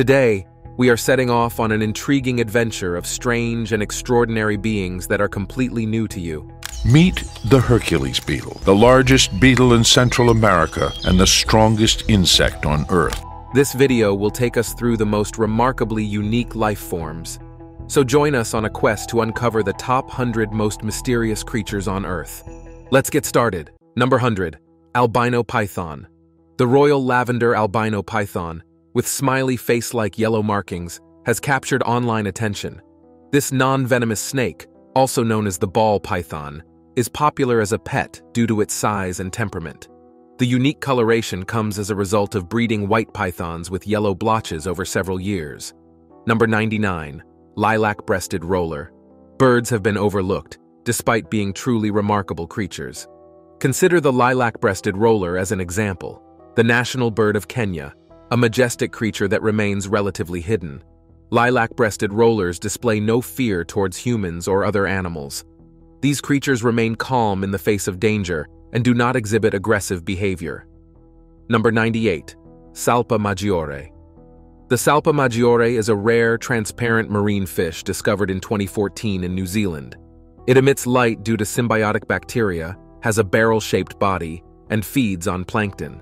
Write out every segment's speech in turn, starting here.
Today, we are setting off on an intriguing adventure of strange and extraordinary beings that are completely new to you. Meet the Hercules beetle, the largest beetle in Central America and the strongest insect on Earth. This video will take us through the most remarkably unique life forms. So join us on a quest to uncover the top 100 most mysterious creatures on Earth. Let's get started. Number 100. Albino Python. The Royal Lavender Albino Python, with smiley face-like yellow markings, has captured online attention. This non-venomous snake, also known as the ball python, is popular as a pet due to its size and temperament. The unique coloration comes as a result of breeding white pythons with yellow blotches over several years. Number 99. Lilac-breasted roller. Birds have been overlooked, despite being truly remarkable creatures. Consider the lilac-breasted roller as an example, the national bird of Kenya, a majestic creature that remains relatively hidden. Lilac-breasted rollers display no fear towards humans or other animals. These creatures remain calm in the face of danger and do not exhibit aggressive behavior. Number 98. Salpa maggiore. The Salpa maggiore is a rare, transparent marine fish discovered in 2014 in New Zealand. It emits light due to symbiotic bacteria, has a barrel-shaped body, and feeds on plankton.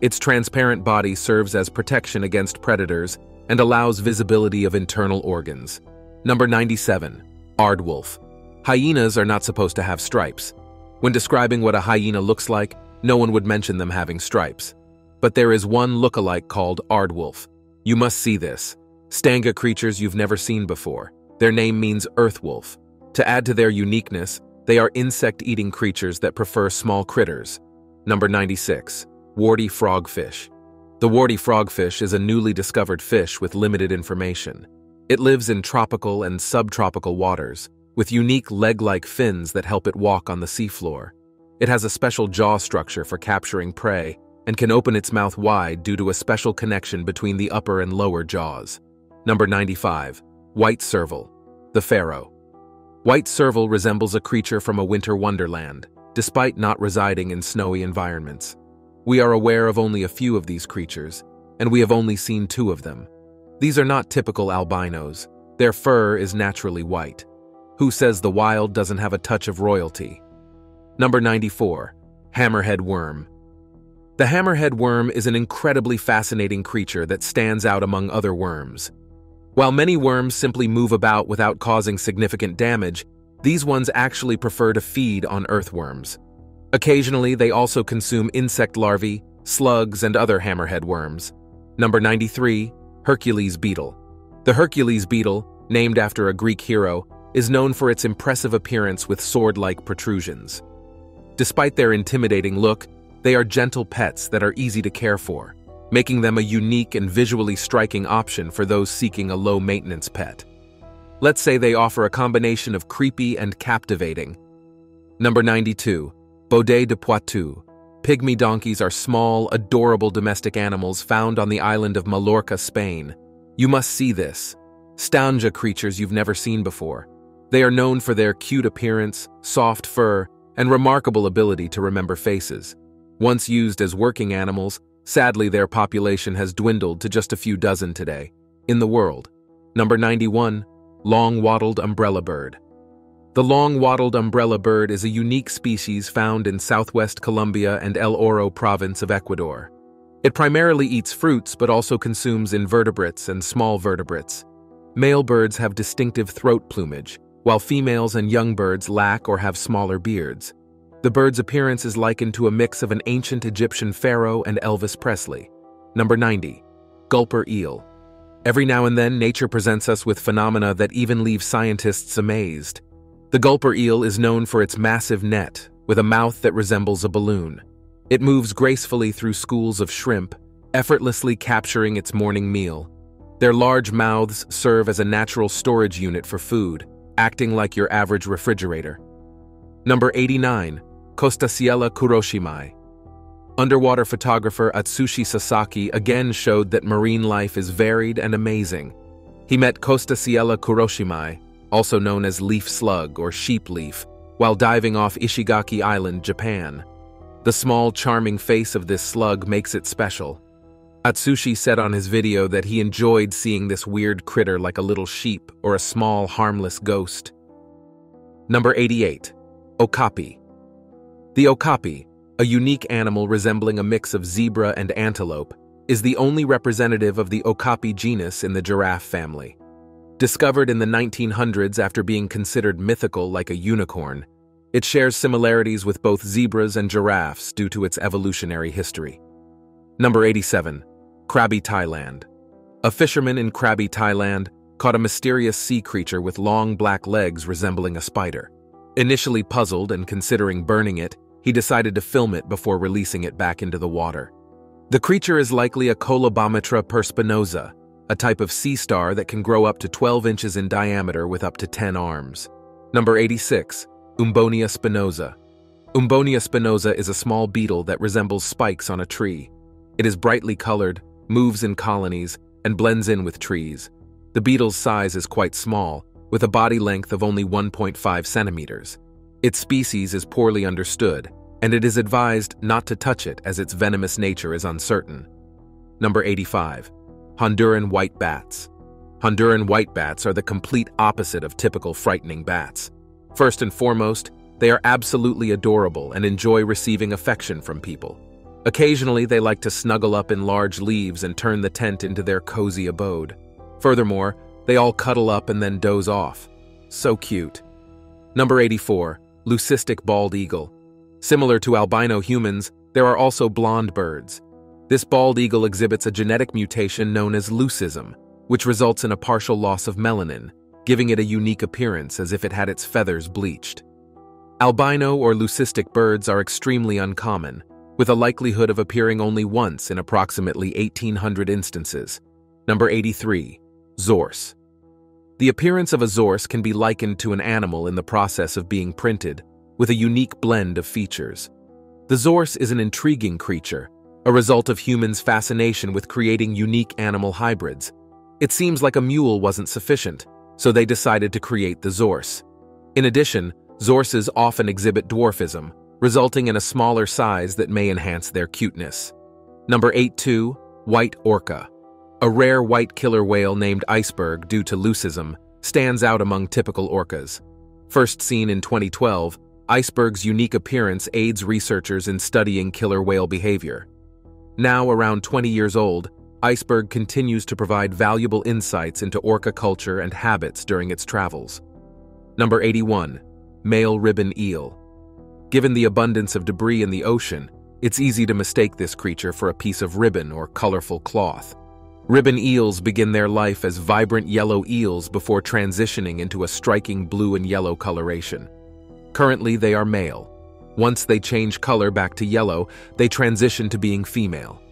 Its transparent body serves as protection against predators and allows visibility of internal organs. Number 97. Aardwolf. Hyenas are not supposed to have stripes. When describing what a hyena looks like, no one would mention them having stripes. But there is one look-alike called Aardwolf. You must see this. Stanga creatures you've never seen before. Their name means earthwolf. To add to their uniqueness, they are insect-eating creatures that prefer small critters. Number 96. Warty frogfish. The warty frogfish is a newly discovered fish with limited information. It lives in tropical and subtropical waters, with unique leg-like fins that help it walk on the seafloor. It has a special jaw structure for capturing prey and can open its mouth wide due to a special connection between the upper and lower jaws. Number 95. White Serval. The Pharaoh. White Serval resembles a creature from a winter wonderland, despite not residing in snowy environments. We are aware of only a few of these creatures, and we have only seen two of them. These are not typical albinos. Their fur is naturally white. Who says the wild doesn't have a touch of royalty? Number 94. Hammerhead Worm. The hammerhead worm is an incredibly fascinating creature that stands out among other worms. While many worms simply move about without causing significant damage, these ones actually prefer to feed on earthworms. Occasionally, they also consume insect larvae, slugs, and other hammerhead worms. Number 93. Hercules Beetle. The Hercules beetle, named after a Greek hero, is known for its impressive appearance with sword-like protrusions. Despite their intimidating look, they are gentle pets that are easy to care for, making them a unique and visually striking option for those seeking a low-maintenance pet. Let's say they offer a combination of creepy and captivating. Number 92. Baudet de Poitou. Pygmy donkeys are small, adorable domestic animals found on the island of Mallorca, Spain. You must see this. Stanga creatures you've never seen before. They are known for their cute appearance, soft fur, and remarkable ability to remember faces. Once used as working animals, sadly their population has dwindled to just a few dozen today. In the world. Number 91. Long-wattled umbrella bird. The long-wattled umbrella bird is a unique species found in southwest Colombia and El Oro province of Ecuador. It primarily eats fruits but also consumes invertebrates and small vertebrates. Male birds have distinctive throat plumage, while females and young birds lack or have smaller beards. The bird's appearance is likened to a mix of an ancient Egyptian pharaoh and Elvis Presley. Number 90. Gulper Eel. Every now and then, nature presents us with phenomena that even leave scientists amazed. The gulper eel is known for its massive net, with a mouth that resembles a balloon. It moves gracefully through schools of shrimp, effortlessly capturing its morning meal. Their large mouths serve as a natural storage unit for food, acting like your average refrigerator. Number 89. Costasiella kuroshimae. Underwater photographer Atsushi Sasaki again showed that marine life is varied and amazing. He met Costasiella kuroshimae, also known as leaf slug or sheep leaf, while diving off Ishigaki Island, Japan. The small, charming face of this slug makes it special. Atsushi said on his video that he enjoyed seeing this weird critter like a little sheep or a small, harmless ghost. Number 88. Okapi. The okapi, a unique animal resembling a mix of zebra and antelope, is the only representative of the okapi genus in the giraffe family. Discovered in the 1900s after being considered mythical like a unicorn, it shares similarities with both zebras and giraffes due to its evolutionary history. Number 87. Krabi Thailand. A fisherman in Krabi Thailand caught a mysterious sea creature with long black legs resembling a spider. Initially puzzled and considering burning it, he decided to film it before releasing it back into the water. The creature is likely a Colobometra perspinosa, a type of sea star that can grow up to 12 inches in diameter with up to 10 arms. Number 86. Umbonia spinosa. Umbonia spinosa is a small beetle that resembles spikes on a tree. It is brightly colored, moves in colonies, and blends in with trees. The beetle's size is quite small, with a body length of only 1.5 centimeters. Its species is poorly understood, and it is advised not to touch it as its venomous nature is uncertain. Number 85. Honduran white bats. Honduran white bats are the complete opposite of typical frightening bats. First and foremost, they are absolutely adorable and enjoy receiving affection from people. Occasionally, they like to snuggle up in large leaves and turn the tent into their cozy abode. Furthermore, they all cuddle up and then doze off. So cute. Number 84. Leucistic bald eagle. Similar to albino humans, there are also blonde birds. This bald eagle exhibits a genetic mutation known as leucism, which results in a partial loss of melanin, giving it a unique appearance as if it had its feathers bleached. Albino or leucistic birds are extremely uncommon, with a likelihood of appearing only once in approximately 1,800 instances. Number 83. Zorse. The appearance of a zorse can be likened to an animal in the process of being printed, with a unique blend of features. The Zorse is an intriguing creature, a result of humans' fascination with creating unique animal hybrids. It seems like a mule wasn't sufficient, so they decided to create the Zorse. In addition, Zorses often exhibit dwarfism, resulting in a smaller size that may enhance their cuteness. Number 82. White Orca. A rare white killer whale named Iceberg due to leucism stands out among typical orcas. First seen in 2012, Iceberg's unique appearance aids researchers in studying killer whale behavior. Now around 20 years old, Iceberg continues to provide valuable insights into orca culture and habits during its travels. Number 81. Male Ribbon Eel. Given the abundance of debris in the ocean, it's easy to mistake this creature for a piece of ribbon or colorful cloth. Ribbon eels begin their life as vibrant yellow eels before transitioning into a striking blue and yellow coloration. Currently, they are male. Once they change color back to yellow, they transition to being female.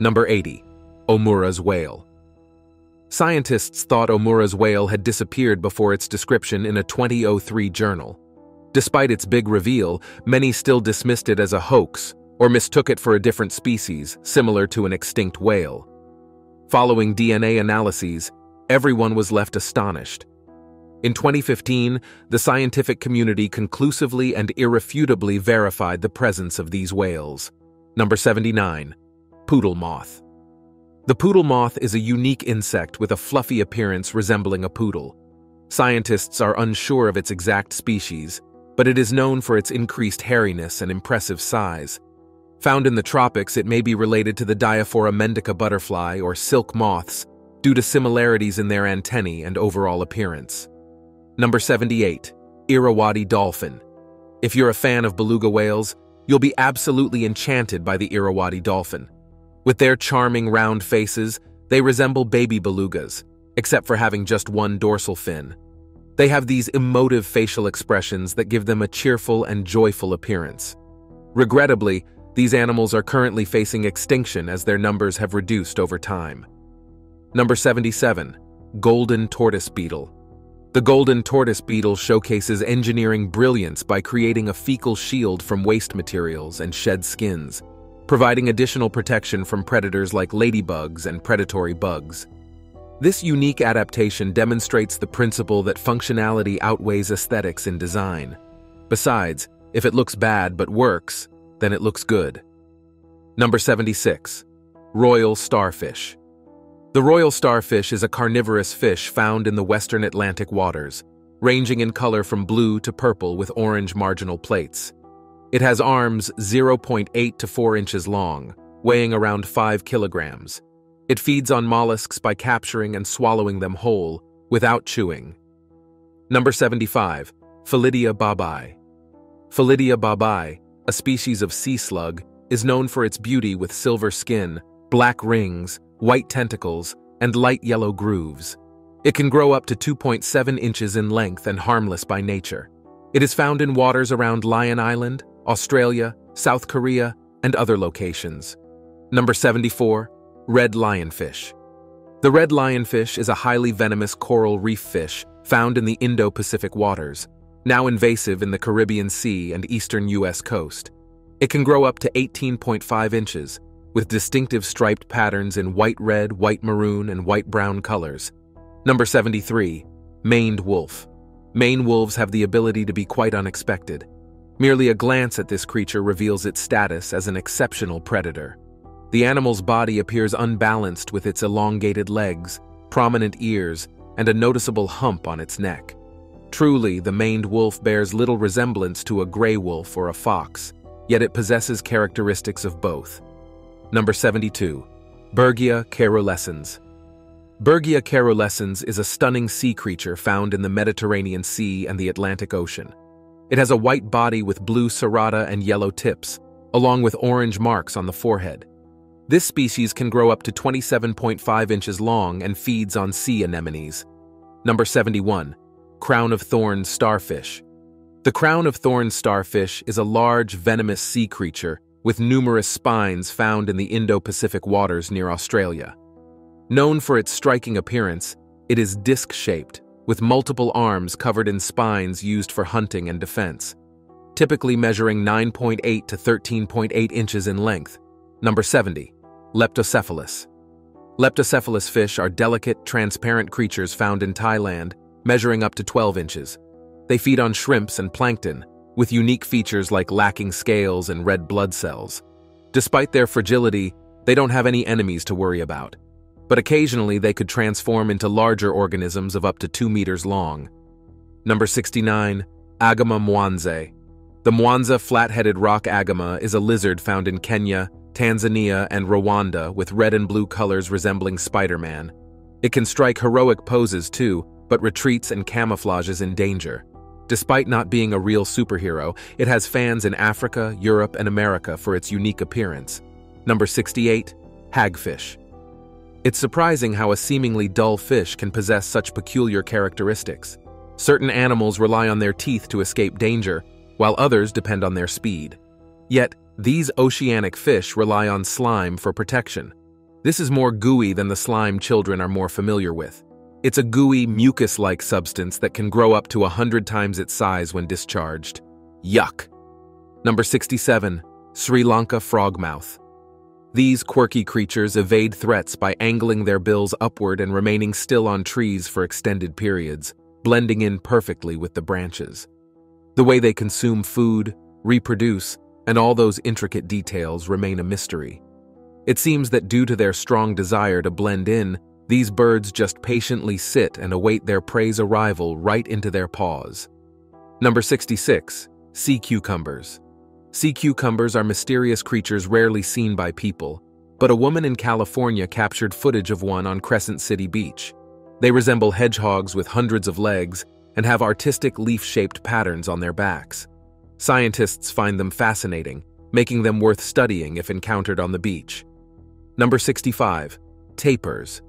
Number 80. Omura's Whale Scientists thought Omura's whale had disappeared before its description in a 2003 journal. Despite its big reveal, many still dismissed it as a hoax or mistook it for a different species, similar to an extinct whale. Following DNA analyses, everyone was left astonished. In 2015, the scientific community conclusively and irrefutably verified the presence of these whales. Number 79. Poodle Moth. The poodle moth is a unique insect with a fluffy appearance resembling a poodle. Scientists are unsure of its exact species, but it is known for its increased hairiness and impressive size. Found in the tropics, it may be related to the Diaphora mendica butterfly or silk moths due to similarities in their antennae and overall appearance. Number 78. Irrawaddy Dolphin. If you're a fan of beluga whales, you'll be absolutely enchanted by the Irrawaddy dolphin. With their charming round faces, they resemble baby belugas, except for having just one dorsal fin. They have these emotive facial expressions that give them a cheerful and joyful appearance. Regrettably, these animals are currently facing extinction as their numbers have reduced over time. Number 77. Golden Tortoise Beetle. The golden tortoise beetle showcases engineering brilliance by creating a fecal shield from waste materials and shed skins, providing additional protection from predators like ladybugs and predatory bugs. This unique adaptation demonstrates the principle that functionality outweighs aesthetics in design. Besides, if it looks bad but works, then it looks good. Number 76. Royal starfish. The royal starfish is a carnivorous fish found in the western Atlantic waters, ranging in color from blue to purple with orange marginal plates. It has arms 0.8 to 4 inches long, weighing around 5 kilograms. It feeds on mollusks by capturing and swallowing them whole, without chewing. Number 75. Phyllidia babai. Phyllidia babai, a species of sea slug, is known for its beauty with silver skin, black rings, white tentacles, and light yellow grooves. It can grow up to 2.7 inches in length and harmless by nature. It is found in waters around Lion Island, Australia, South Korea, and other locations. Number 74. Red lionfish. The red lionfish is a highly venomous coral reef fish found in the Indo-Pacific waters, now invasive in the Caribbean Sea and eastern U.S. coast. It can grow up to 18.5 inches, with distinctive striped patterns in white red, white maroon, and white brown colors. Number 73. Maned wolf. Maned wolves have the ability to be quite unexpected. Merely a glance at this creature reveals its status as an exceptional predator. The animal's body appears unbalanced with its elongated legs, prominent ears, and a noticeable hump on its neck. Truly, the maned wolf bears little resemblance to a gray wolf or a fox, yet it possesses characteristics of both. Number 72. Berghia caerulescens. Berghia caerulescens is a stunning sea creature found in the Mediterranean Sea and the Atlantic Ocean. It has a white body with blue cerata and yellow tips, along with orange marks on the forehead. This species can grow up to 27.5 inches long and feeds on sea anemones. Number 71. Crown of Thorns Starfish. The crown of thorns starfish is a large, venomous sea creature with numerous spines found in the Indo-Pacific waters near Australia. Known for its striking appearance, it is disc-shaped, with multiple arms covered in spines used for hunting and defense, typically measuring 9.8 to 13.8 inches in length. Number 70. Leptocephalus. Leptocephalus fish are delicate, transparent creatures found in Thailand, measuring up to 12 inches. They feed on shrimps and plankton, with unique features like lacking scales and red blood cells. Despite their fragility, they don't have any enemies to worry about. But occasionally they could transform into larger organisms of up to 2 meters long. Number 69. Agama mwanzae. The Mwanza flat-headed rock agama is a lizard found in Kenya, Tanzania, and Rwanda with red and blue colors resembling Spider-Man. It can strike heroic poses too, but retreats and camouflages in danger. Despite not being a real superhero, it has fans in Africa, Europe, and America for its unique appearance. Number 68. Hagfish. It's surprising how a seemingly dull fish can possess such peculiar characteristics. Certain animals rely on their teeth to escape danger, while others depend on their speed. Yet, these oceanic fish rely on slime for protection. This is more gooey than the slime children are more familiar with. It's a gooey, mucus-like substance that can grow up to a hundred times its size when discharged. Yuck. Number 67. Sri Lanka frogmouth. These quirky creatures evade threats by angling their bills upward and remaining still on trees for extended periods, blending in perfectly with the branches. The way they consume food, reproduce, and all those intricate details remain a mystery. It seems that due to their strong desire to blend in, these birds just patiently sit and await their prey's arrival right into their paws. Number 66. Sea cucumbers. Sea cucumbers are mysterious creatures rarely seen by people, but a woman in California captured footage of one on Crescent City Beach. They resemble hedgehogs with hundreds of legs and have artistic leaf-shaped patterns on their backs. Scientists find them fascinating, making them worth studying if encountered on the beach. Number 65. Tapirs.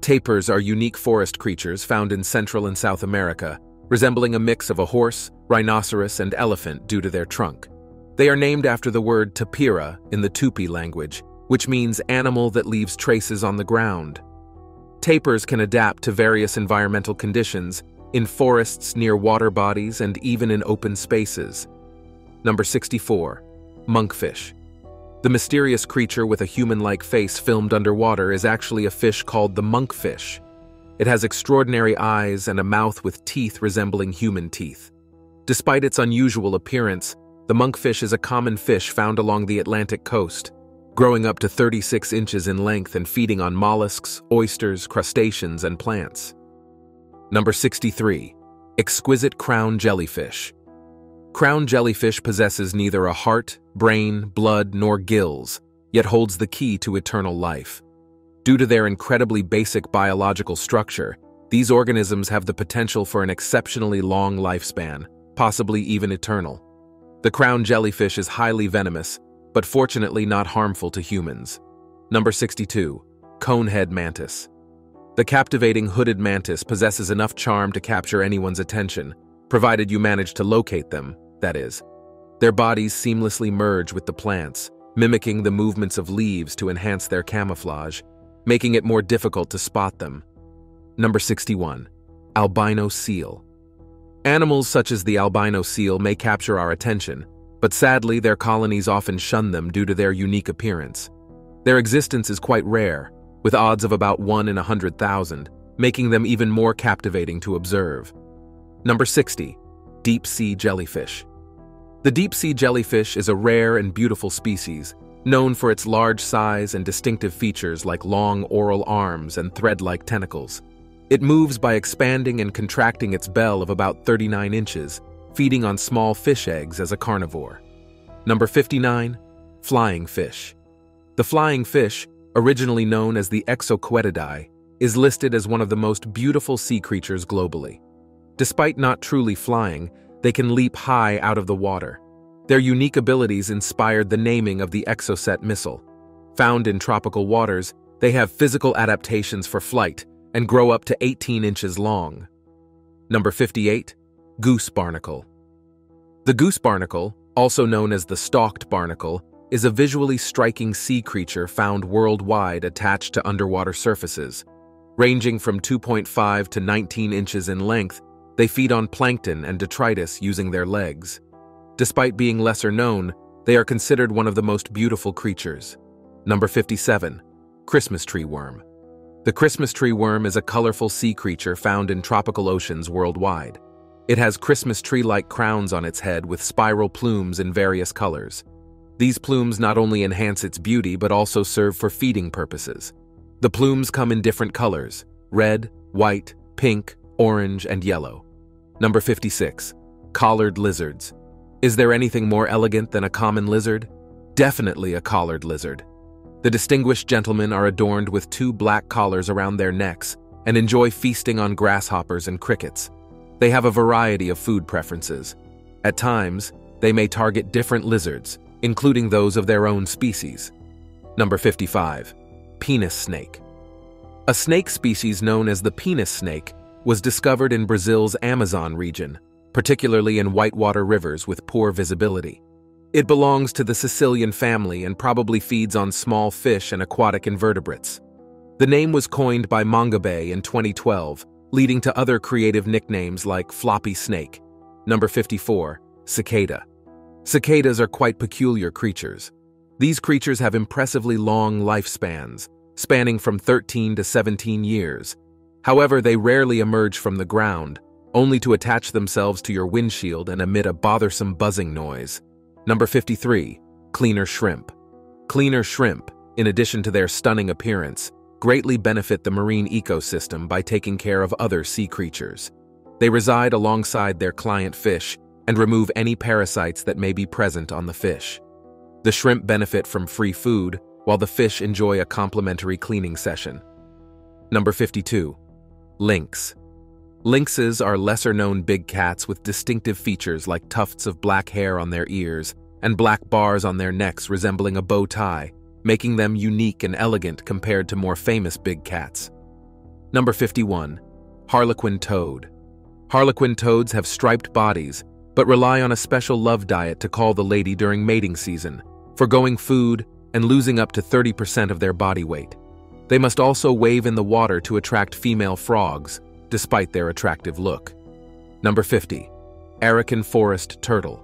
Tapirs are unique forest creatures found in Central and South America, resembling a mix of a horse, rhinoceros, and elephant due to their trunk. They are named after the word tapira in the Tupi language, which means animal that leaves traces on the ground. Tapirs can adapt to various environmental conditions, in forests near water bodies and even in open spaces. Number 64. Monkfish. The mysterious creature with a human-like face filmed underwater is actually a fish called the monkfish. It has extraordinary eyes and a mouth with teeth resembling human teeth. Despite its unusual appearance, the monkfish is a common fish found along the Atlantic coast. growing up to 36 inches in length and feeding on mollusks, oysters, crustaceans, and plants. Number 63. Exquisite crown jellyfish. Crown jellyfish possesses neither a heart, brain, blood, nor gills, yet holds the key to eternal life. Due to their incredibly basic biological structure, these organisms have the potential for an exceptionally long lifespan, possibly even eternal. The crown jellyfish is highly venomous, but fortunately not harmful to humans. Number 62. Conehead Mantis. The captivating hooded mantis possesses enough charm to capture anyone's attention, provided you manage to locate them, that is. Their bodies seamlessly merge with the plants, mimicking the movements of leaves to enhance their camouflage, making it more difficult to spot them. Number 61. Albino Seal. Animals such as the albino seal may capture our attention, but sadly their colonies often shun them due to their unique appearance. Their existence is quite rare, with odds of about 1 in a 100,000, making them even more captivating to observe. Number 60. Deep Sea Jellyfish. The deep sea jellyfish is a rare and beautiful species, known for its large size and distinctive features like long oral arms and thread-like tentacles. It moves by expanding and contracting its bell of about 39 inches, feeding on small fish eggs as a carnivore. Number 59. Flying Fish. The flying fish, originally known as the Exocoetidae, is listed as one of the most beautiful sea creatures globally. Despite not truly flying, they can leap high out of the water. Their unique abilities inspired the naming of the Exocet missile. Found in tropical waters, they have physical adaptations for flight and grow up to 18 inches long. Number 58. Goose Barnacle. The goose barnacle, also known as the stalked barnacle, is a visually striking sea creature found worldwide attached to underwater surfaces. Ranging from 2.5 to 19 inches in length, they feed on plankton and detritus using their legs. Despite being lesser known, they are considered one of the most beautiful creatures. Number 57. Christmas Tree Worm. The Christmas tree worm is a colorful sea creature found in tropical oceans worldwide. It has Christmas tree-like crowns on its head with spiral plumes in various colors. These plumes not only enhance its beauty but also serve for feeding purposes. The plumes come in different colors, red, white, pink, orange, and yellow. Number 56. Collared Lizards. Is there anything more elegant than a common lizard? Definitely a collared lizard. The distinguished gentlemen are adorned with two black collars around their necks and enjoy feasting on grasshoppers and crickets. They have a variety of food preferences. At times, they may target different lizards, including those of their own species. Number 55. Penis Snake. A snake species known as the penis snake was discovered in Brazil's Amazon region, particularly in whitewater rivers with poor visibility. It belongs to the Caecilian family and probably feeds on small fish and aquatic invertebrates. The name was coined by Mongabay in 2012, leading to other creative nicknames like floppy snake. Number 54, cicada. Cicadas are quite peculiar creatures. These creatures have impressively long lifespans, spanning from 13 to 17 years, However, they rarely emerge from the ground, only to attach themselves to your windshield and emit a bothersome buzzing noise. Number 53. Cleaner Shrimp. Cleaner shrimp, in addition to their stunning appearance, greatly benefit the marine ecosystem by taking care of other sea creatures. They reside alongside their client fish and remove any parasites that may be present on the fish. The shrimp benefit from free food, while the fish enjoy a complimentary cleaning session. Number 52. Lynx. Lynxes are lesser-known big cats with distinctive features like tufts of black hair on their ears and black bars on their necks resembling a bow tie, making them unique and elegant compared to more famous big cats. Number 51. Harlequin Toad. Harlequin toads have striped bodies, but rely on a special love diet to call the lady during mating season, foregoing food and losing up to 30% of their body weight. They must also wave in the water to attract female frogs, despite their attractive look. Number 50. Arakan Forest Turtle.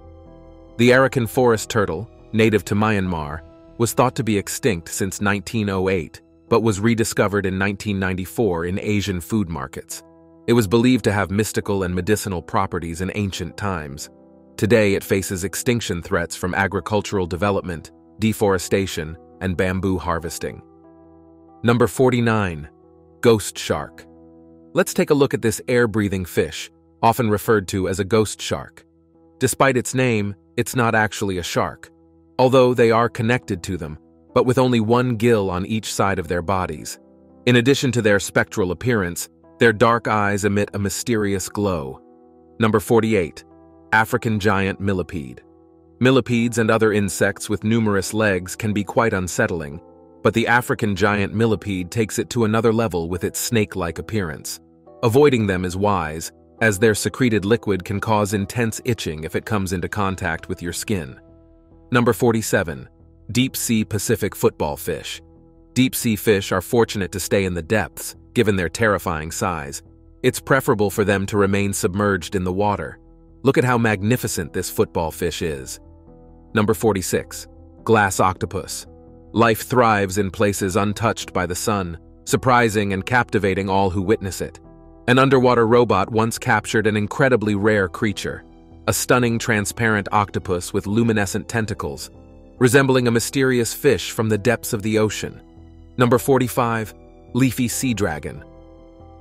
The Arakan Forest Turtle, native to Myanmar, was thought to be extinct since 1908, but was rediscovered in 1994 in Asian food markets. It was believed to have mystical and medicinal properties in ancient times. Today, it faces extinction threats from agricultural development, deforestation, and bamboo harvesting. Number 49. Ghost Shark. Let's take a look at this air-breathing fish, often referred to as a ghost shark. Despite its name, it's not actually a shark, although they are connected to them, but with only one gill on each side of their bodies. In addition to their spectral appearance, their dark eyes emit a mysterious glow. Number 48. African Giant Millipede. Millipedes and other insects with numerous legs can be quite unsettling, but the African giant millipede takes it to another level with its snake-like appearance. Avoiding them is wise, as their secreted liquid can cause intense itching if it comes into contact with your skin. Number 47. Deep-sea Pacific football fish. Deep-sea fish are fortunate to stay in the depths, given their terrifying size. It's preferable for them to remain submerged in the water. Look at how magnificent this football fish is. Number 46. Glass octopus. Life thrives in places untouched by the sun, surprising and captivating all who witness it. An underwater robot once captured an incredibly rare creature, a stunning transparent octopus with luminescent tentacles, resembling a mysterious fish from the depths of the ocean. Number 45. Leafy Sea Dragon.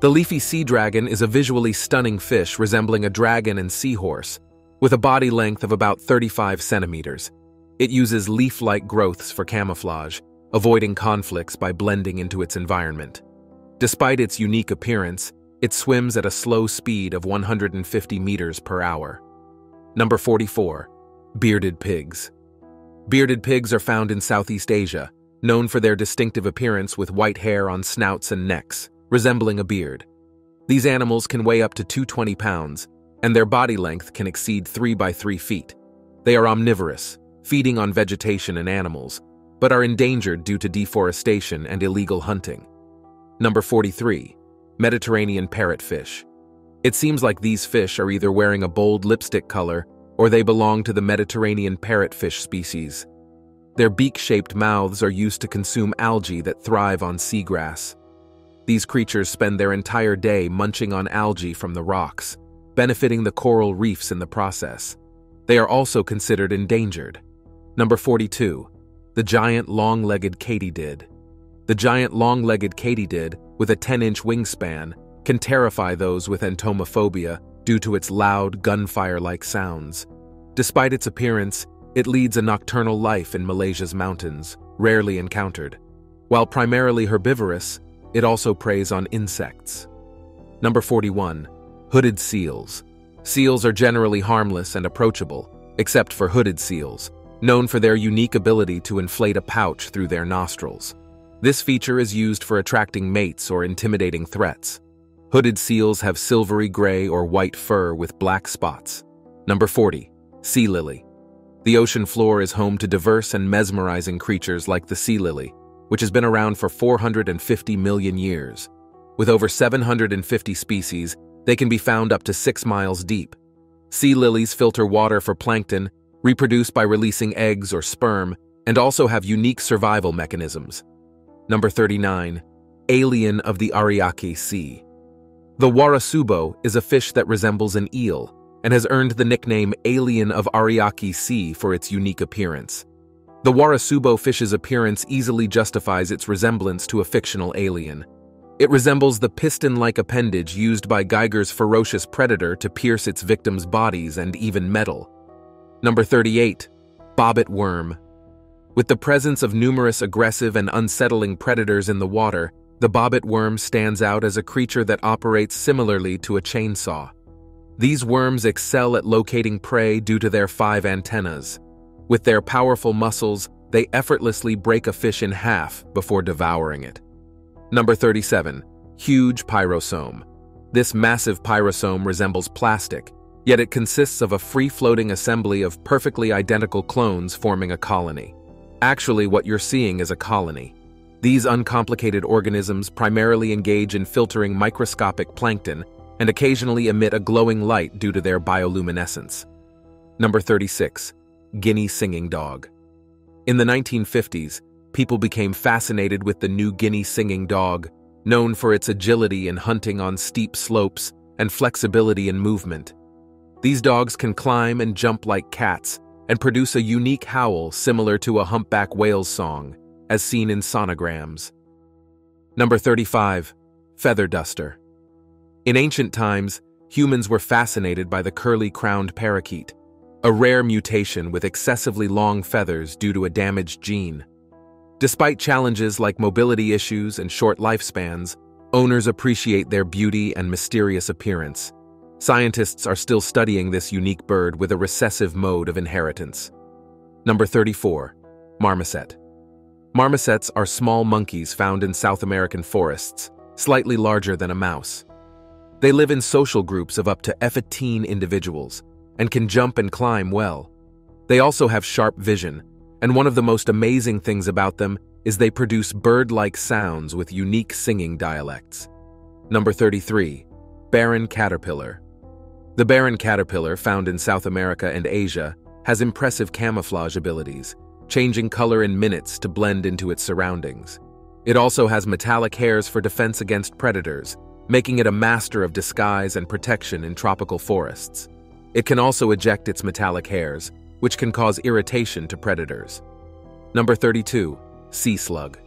The leafy sea dragon is a visually stunning fish resembling a dragon and seahorse, with a body length of about 35 centimeters. It uses leaf-like growths for camouflage, avoiding conflicts by blending into its environment. Despite its unique appearance, it swims at a slow speed of 150 meters per hour. Number 44. Bearded Pigs. Bearded pigs are found in Southeast Asia, known for their distinctive appearance with white hair on snouts and necks resembling a beard. These animals can weigh up to 220 pounds, and their body length can exceed 3 by 3 feet. They are omnivorous, feeding on vegetation and animals, but are endangered due to deforestation and illegal hunting. Number 43. Mediterranean parrotfish. It seems like these fish are either wearing a bold lipstick color or they belong to the Mediterranean parrotfish species. Their beak-shaped mouths are used to consume algae that thrive on seagrass. These creatures spend their entire day munching on algae from the rocks, benefiting the coral reefs in the process. They are also considered endangered. Number 42. The giant long-legged katydid. The giant long-legged katydid, with a 10-inch wingspan, can terrify those with entomophobia due to its loud, gunfire-like sounds. Despite its appearance, it leads a nocturnal life in Malaysia's mountains, rarely encountered. While primarily herbivorous, it also preys on insects. Number 41. Hooded seals. Seals are generally harmless and approachable, except for hooded seals, known for their unique ability to inflate a pouch through their nostrils. This feature is used for attracting mates or intimidating threats. Hooded seals have silvery gray or white fur with black spots. Number 40. Sea lily. The ocean floor is home to diverse and mesmerizing creatures like the sea lily, which has been around for 450 million years. With over 750 species, they can be found up to 6 miles deep. Sea lilies filter water for plankton, reproduce by releasing eggs or sperm, and also have unique survival mechanisms. Number 39. Alien of the Ariake Sea. The warasubo is a fish that resembles an eel and has earned the nickname Alien of Ariake Sea for its unique appearance. The Warasubo fish's appearance easily justifies its resemblance to a fictional alien. It resembles the piston-like appendage used by Giger's ferocious predator to pierce its victims' bodies and even metal. Number 38. Bobbit Worm With the presence of numerous aggressive and unsettling predators in the water, the bobbit worm stands out as a creature that operates similarly to a chainsaw. These worms excel at locating prey due to their five antennas. With their powerful muscles, they effortlessly break a fish in half before devouring it. Number 37. Huge Pyrosome. This massive pyrosome resembles plastic, yet it consists of a free-floating assembly of perfectly identical clones forming a colony. Actually, what you're seeing is a colony. These uncomplicated organisms primarily engage in filtering microscopic plankton and occasionally emit a glowing light due to their bioluminescence. Number 36. Guinea singing dog. In the 1950s, people became fascinated with the New Guinea singing dog, known for its agility in hunting on steep slopes and flexibility in movement. These dogs can climb and jump like cats and produce a unique howl similar to a humpback whale's song, as seen in sonograms. Number 35. Feather Duster. In ancient times, humans were fascinated by the curly-crowned parakeet, a rare mutation with excessively long feathers due to a damaged gene. Despite challenges like mobility issues and short lifespans, owners appreciate their beauty and mysterious appearance. Scientists are still studying this unique bird with a recessive mode of inheritance. Number 34. Marmoset. Marmosets are small monkeys found in South American forests, slightly larger than a mouse. They live in social groups of up to 15 individuals and can jump and climb well. They also have sharp vision, and one of the most amazing things about them is they produce bird-like sounds with unique singing dialects. Number 33. Barren Caterpillar. The barren caterpillar, found in South America and Asia, has impressive camouflage abilities, changing color in minutes to blend into its surroundings. It also has metallic hairs for defense against predators, making it a master of disguise and protection in tropical forests. It can also eject its metallic hairs, which can cause irritation to predators. Number 32. Sea Slug.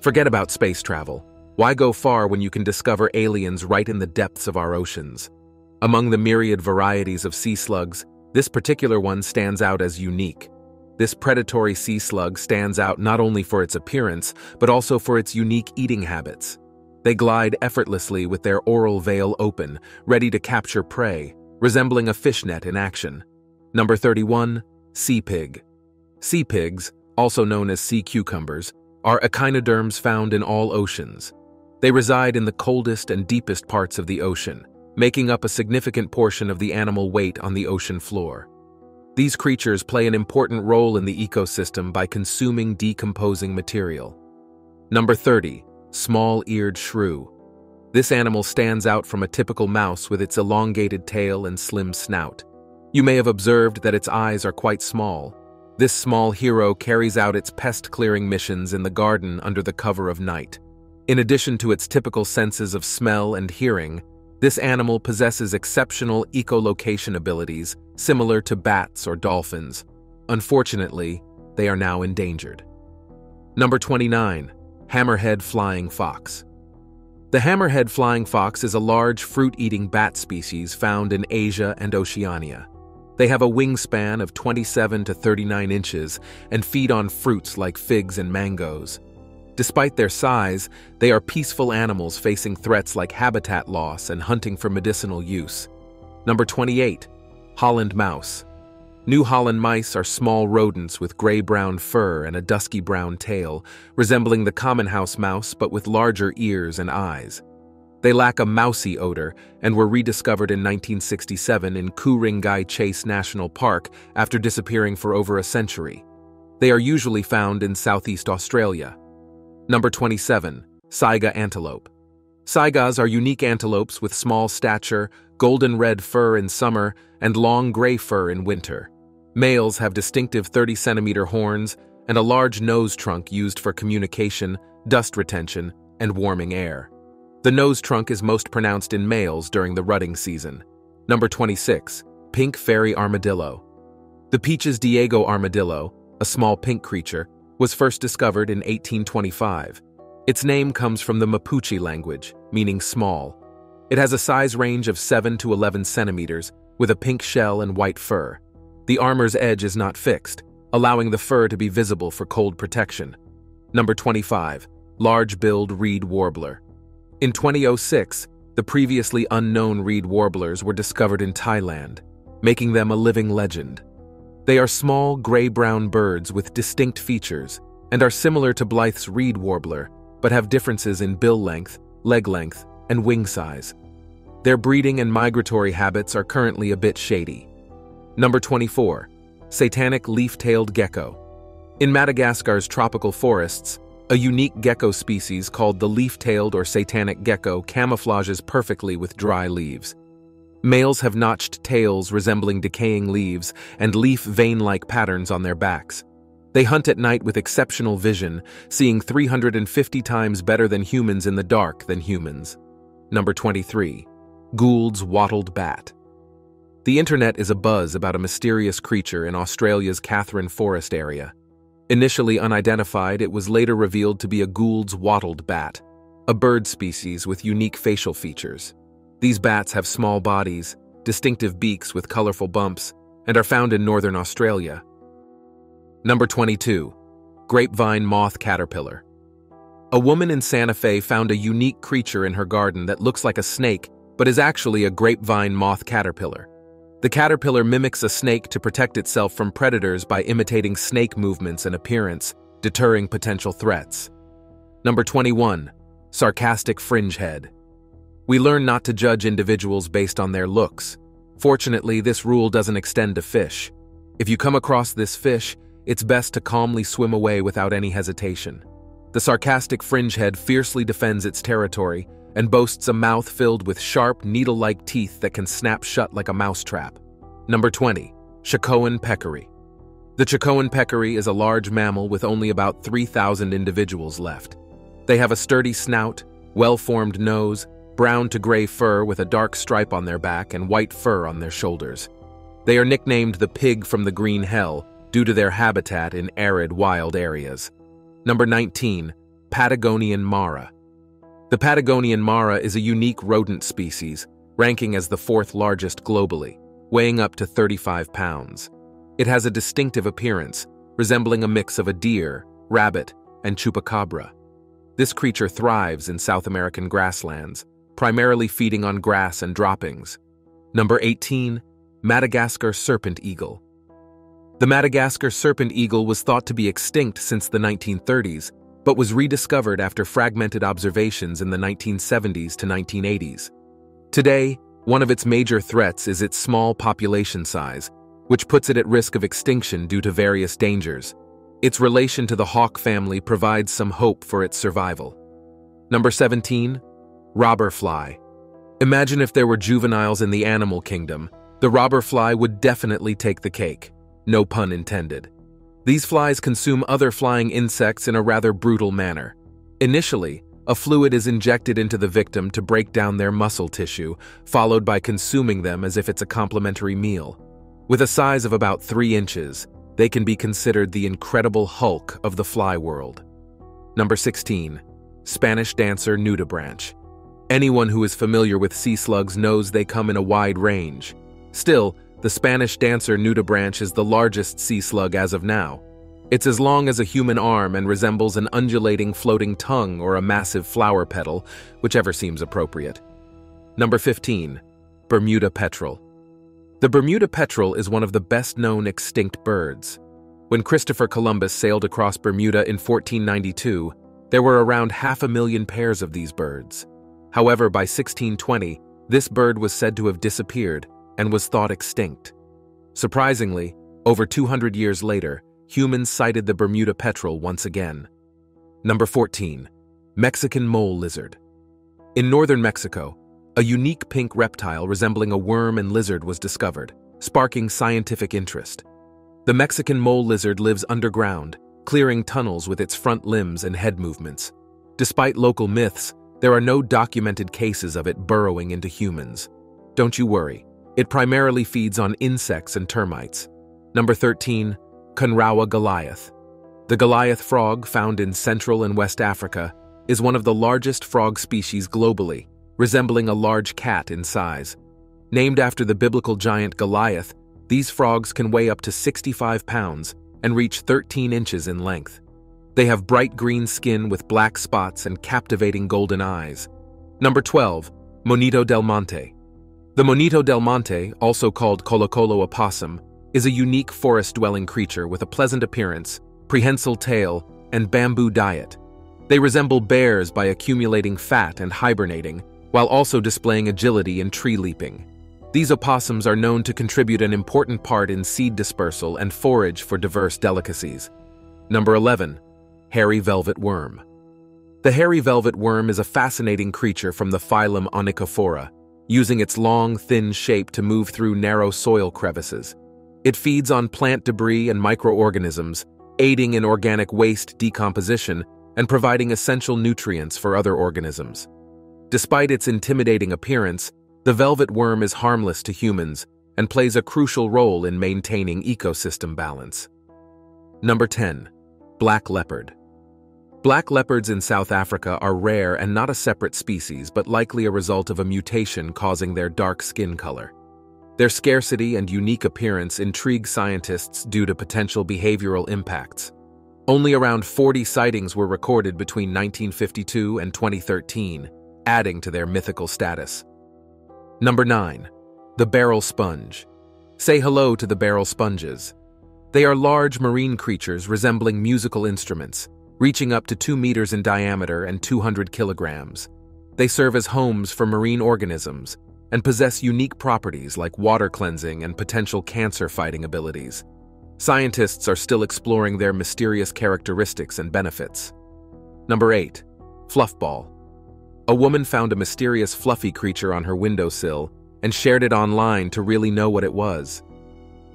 Forget about space travel. Why go far when you can discover aliens right in the depths of our oceans? Among the myriad varieties of sea slugs, this particular one stands out as unique. This predatory sea slug stands out not only for its appearance, but also for its unique eating habits. They glide effortlessly with their oral veil open, ready to capture prey, resembling a fishnet in action. Number 31. Sea Pig. Sea pigs, also known as sea cucumbers, are echinoderms found in all oceans. They reside in the coldest and deepest parts of the ocean, making up a significant portion of the animal weight on the ocean floor. These creatures play an important role in the ecosystem by consuming decomposing material. Number 30 small-eared shrew. This animal stands out from a typical mouse with its elongated tail and slim snout. You may have observed that its eyes are quite small. This small hero carries out its pest-clearing missions in the garden under the cover of night. In addition to its typical senses of smell and hearing, this animal possesses exceptional echolocation abilities similar to bats or dolphins. Unfortunately, they are now endangered. Number 29 hammerhead flying fox. The hammerhead flying fox is a large fruit-eating bat species found in Asia and Oceania. They have a wingspan of 27 to 39 inches and feed on fruits like figs and mangoes. Despite their size, they are peaceful animals facing threats like habitat loss and hunting for medicinal use. Number 28. Holland Mouse. New Holland mice are small rodents with gray-brown fur and a dusky brown tail, resembling the common house mouse but with larger ears and eyes. They lack a mousy odor and were rediscovered in 1967 in Ku-ring-gai Chase National Park after disappearing for over a century. They are usually found in Southeast Australia. Number 27. Saiga Antelope. Saigas are unique antelopes with small stature, golden red fur in summer, and long gray fur in winter. Males have distinctive 30-centimeter horns and a large nose trunk used for communication, dust retention, and warming air. The nose trunk is most pronounced in males during the rutting season. Number 26. Pink Fairy Armadillo. The pichiciego armadillo, a small pink creature, was first discovered in 1825. Its name comes from the Mapuche language, meaning small. It has a size range of 7 to 11 centimeters, with a pink shell and white fur. The armor's edge is not fixed, allowing the fur to be visible for cold protection. Number 25. Large-billed reed warbler. In 2006, the previously unknown reed warblers were discovered in Thailand, making them a living legend. They are small, gray-brown birds with distinct features and are similar to Blyth's reed warbler, but have differences in bill length, leg length, and wing size. Their breeding and migratory habits are currently a bit shady. Number 24. Satanic Leaf-Tailed Gecko. In Madagascar's tropical forests, a unique gecko species called the leaf-tailed or satanic gecko camouflages perfectly with dry leaves. Males have notched tails resembling decaying leaves and leaf vein-like patterns on their backs. They hunt at night with exceptional vision, seeing 350 times better than humans in the dark than humans. Number 23. Gould's Wattled Bat. The internet is abuzz about a mysterious creature in Australia's Katherine Forest area. Initially unidentified, it was later revealed to be a Gould's wattled bat, a bird species with unique facial features. These bats have small bodies, distinctive beaks with colorful bumps, and are found in northern Australia. Number 22. Grapevine Moth Caterpillar. A woman in Santa Fe found a unique creature in her garden that looks like a snake but is actually a grapevine moth caterpillar. The caterpillar mimics a snake to protect itself from predators by imitating snake movements and appearance, deterring potential threats. Number 21. Sarcastic Fringe Head. We learn not to judge individuals based on their looks. Fortunately, this rule doesn't extend to fish. If you come across this fish, it's best to calmly swim away without any hesitation. The sarcastic fringehead fiercely defends its territory and boasts a mouth filled with sharp, needle-like teeth that can snap shut like a mousetrap. Number 20. Chacoan Peccary. The Chacoan peccary is a large mammal with only about 3,000 individuals left. They have a sturdy snout, well-formed nose, brown to gray fur with a dark stripe on their back and white fur on their shoulders. They are nicknamed the pig from the green hell due to their habitat in arid, wild areas. Number 19. Patagonian Mara. The Patagonian Mara is a unique rodent species, ranking as the fourth largest globally, weighing up to 35 pounds. It has a distinctive appearance, resembling a mix of a deer, rabbit, and chupacabra. This creature thrives in South American grasslands, primarily feeding on grass and droppings. Number 18. Madagascar Serpent Eagle. The Madagascar serpent eagle was thought to be extinct since the 1930s, but was rediscovered after fragmented observations in the 1970s to 1980s. Today, one of its major threats is its small population size, which puts it at risk of extinction due to various dangers. Its relation to the hawk family provides some hope for its survival. Number 17. Robber Fly. Imagine if there were juveniles in the animal kingdom, the robber fly would definitely take the cake no pun intended. These flies consume other flying insects in a rather brutal manner. Initially, a fluid is injected into the victim to break down their muscle tissue, followed by consuming them as if it's a complimentary meal. With a size of about 3 inches, they can be considered the incredible hulk of the fly world. Number 16. Spanish dancer nudibranch. Anyone who is familiar with sea slugs knows they come in a wide range. Still, the Spanish dancer nudibranch is the largest sea slug as of now. It's as long as a human arm and resembles an undulating floating tongue or a massive flower petal, whichever seems appropriate. Number 15. Bermuda Petrel. The Bermuda petrel is one of the best-known extinct birds. When Christopher Columbus sailed across Bermuda in 1492, there were around half a million pairs of these birds. However, by 1620, this bird was said to have disappeared, and was thought extinct. Surprisingly, over 200 years later, humans sighted the Bermuda petrel once again. Number 14. Mexican Mole Lizard. In northern Mexico, a unique pink reptile resembling a worm and lizard was discovered, sparking scientific interest. The Mexican mole lizard lives underground, clearing tunnels with its front limbs and head movements. Despite local myths, there are no documented cases of it burrowing into humans. Don't you worry, it primarily feeds on insects and termites. Number 13. Conraua Goliath. The Goliath frog, found in Central and West Africa, is one of the largest frog species globally, resembling a large cat in size. Named after the biblical giant Goliath, these frogs can weigh up to 65 pounds and reach 13 inches in length. They have bright green skin with black spots and captivating golden eyes. Number 12. Monito del Monte. The Monito del Monte, also called Colocolo opossum, is a unique forest-dwelling creature with a pleasant appearance, prehensile tail, and bamboo diet. They resemble bears by accumulating fat and hibernating, while also displaying agility in tree leaping. These opossums are known to contribute an important part in seed dispersal and forage for diverse delicacies. Number 11. Hairy Velvet Worm. The hairy velvet worm is a fascinating creature from the phylum Onychophora, using its long, thin shape to move through narrow soil crevices. It feeds on plant debris and microorganisms, aiding in organic waste decomposition and providing essential nutrients for other organisms. Despite its intimidating appearance, the velvet worm is harmless to humans and plays a crucial role in maintaining ecosystem balance. Number 10. Black leopard. Black leopards in South Africa are rare and not a separate species, but likely a result of a mutation causing their dark skin color. Their scarcity and unique appearance intrigue scientists due to potential behavioral impacts. Only around 40 sightings were recorded between 1952 and 2013, adding to their mythical status. Number 9. The Barrel Sponge. Say hello to the barrel Sponges. They are large marine creatures resembling musical instruments, reaching up to 2 meters in diameter and 200 kilograms. They serve as homes for marine organisms and possess unique properties like water cleansing and potential cancer-fighting abilities. Scientists are still exploring their mysterious characteristics and benefits. Number 8. Fluffball. A woman found a mysterious fluffy creature on her windowsill and shared it online to really know what it was.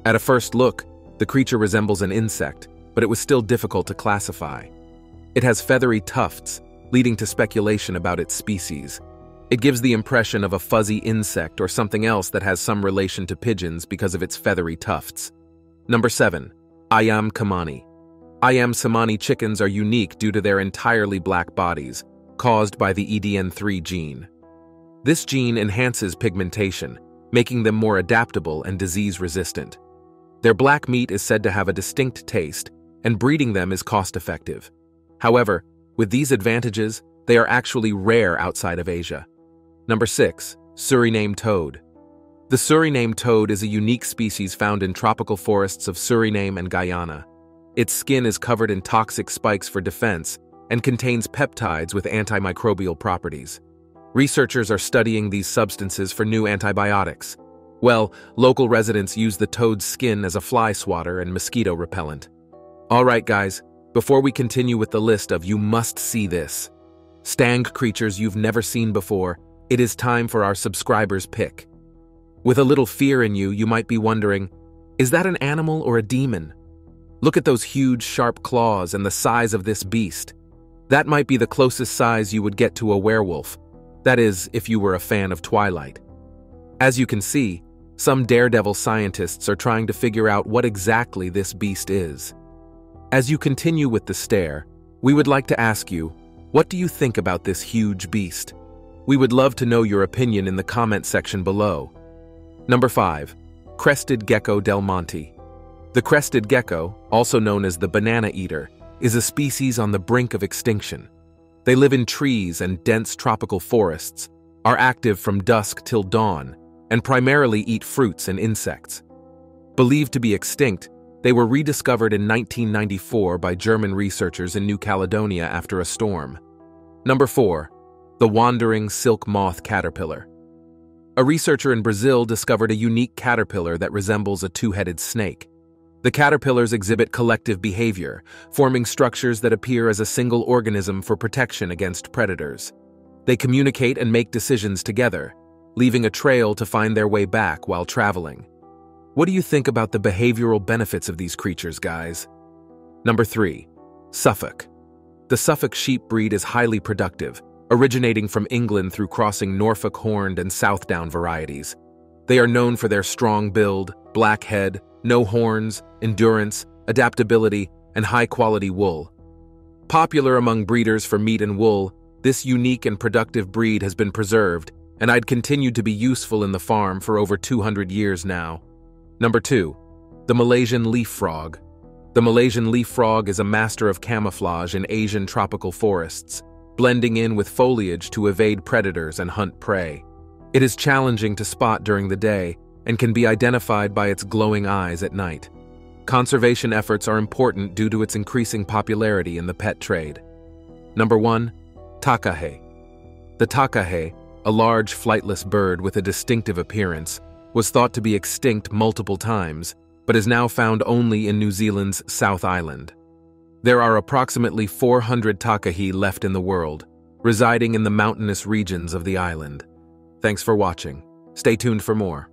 At a first look, the creature resembles an insect, but it was still difficult to classify. It has feathery tufts, leading to speculation about its species. It gives the impression of a fuzzy insect or something else that has some relation to pigeons because of its feathery tufts. Number 7. Ayam Cemani Ayam Cemani chickens are unique due to their entirely black bodies, caused by the EDN3 gene. This gene enhances pigmentation, making them more adaptable and disease-resistant. Their black meat is said to have a distinct taste, and breeding them is cost-effective. However, with these advantages, they are actually rare outside of Asia. Number 6. Suriname toad. The Suriname toad is a unique species found in tropical forests of Suriname and Guyana. Its skin is covered in toxic spikes for defense and contains peptides with antimicrobial properties. Researchers are studying these substances for new antibiotics. Well, local residents use the toad's skin as a fly swatter and mosquito repellent. All right, guys, before we continue with the list of you must see this, Stang creatures you've never seen before, it is time for our subscribers' pick. With a little fear in you, you might be wondering, is that an animal or a demon? Look at those huge, sharp claws and the size of this beast. That might be the closest size you would get to a werewolf. That is, if you were a fan of Twilight. As you can see, some daredevil scientists are trying to figure out what exactly this beast is. As you continue with the stare, we would like to ask you, what do you think about this huge beast? We would love to know your opinion in the comment section below. Number 5. Crested Gecko del Monte. The crested gecko, also known as the banana eater, is a species on the brink of extinction. They live in trees and dense tropical forests, are active from dusk till dawn, and primarily eat fruits and insects. Believed to be extinct, they were rediscovered in 1994 by German researchers in New Caledonia after a storm. Number 4. The Wandering Silk Moth Caterpillar. A researcher in Brazil discovered a unique caterpillar that resembles a two-headed snake. The caterpillars exhibit collective behavior, forming structures that appear as a single organism for protection against predators. They communicate and make decisions together, leaving a trail to find their way back while traveling. What do you think about the behavioral benefits of these creatures, guys? Number 3. Suffolk. The Suffolk sheep breed is highly productive, originating from England through crossing Norfolk Horned and Southdown varieties. They are known for their strong build, black head, no horns, endurance, adaptability, and high-quality wool. Popular among breeders for meat and wool, this unique and productive breed has been preserved, and I'd continued to be useful in the farm for over 200 years now. Number 2. The Malaysian leaf frog. The Malaysian leaf frog is a master of camouflage in Asian tropical forests, blending in with foliage to evade predators and hunt prey. It is challenging to spot during the day and can be identified by its glowing eyes at night. Conservation efforts are important due to its increasing popularity in the pet trade. Number 1. Takahe. The takahe, a large flightless bird with a distinctive appearance, was thought to be extinct multiple times, but is now found only in New Zealand's South Island. There are approximately 400 takahe left in the world, residing in the mountainous regions of the island. Thanks for watching. Stay tuned for more.